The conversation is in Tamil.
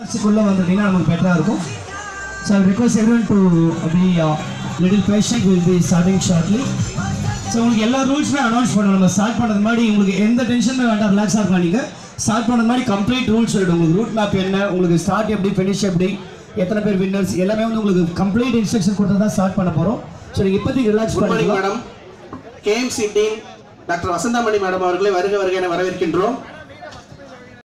ஆர்சிக்குள்ளே வந்துட்டீங்கன்னா நமக்கு பெட்டராக இருக்கும். So I request everyone to be little patient will be starting shortly so உங்களுக்கு எல்லா ரூல்ஸுமே அனௌன்ஸ் பண்ணணும். நம்ம ஸ்டார்ட் பண்ணது மாதிரி உங்களுக்கு எந்த டென்ஷனுமே வேண்டாம். ரிலாக்ஸாக இருக்கலாம் நீங்கள் ஸ்டார்ட் பண்ணது மாதிரி கம்ப்ளீட் ரூல்ஸ் சொல்லிடும் உங்களுக்கு ரூட் மேப் என்ன உங்களுக்கு ஸ்டார்ட் எப்படி ஃபினிஷ் எப்படி எத்தனை பேர் வின்னர்ஸ் எல்லாமே வந்து உங்களுக்கு கம்ப்ளீட் இன்ஸ்ட்ரக்ஷன் கொடுத்து தான் ஸ்டார்ட் பண்ண போகிறோம் ஸோ நீங்கள் இப்போதைக்கு ரிலாக்ஸ் குட் மார்னிங் பண்ணிக்கலாம். Madam KMC team doctor Vasanthamani madam அவர்களை வருக வருக என வரவேற்கின்றோம்.